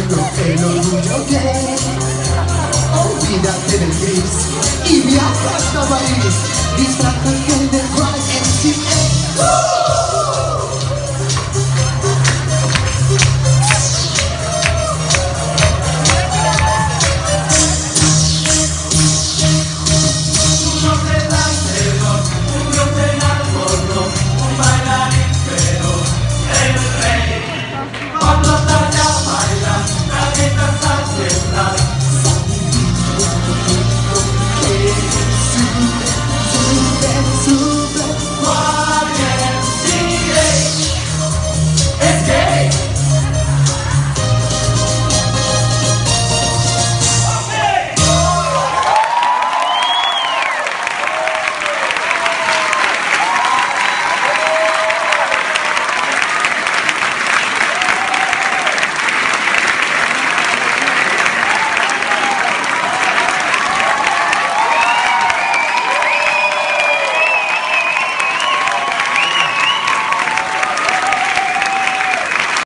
negro, el orgullo qué. Olvídate del gris y viaja hasta París, disfrazate de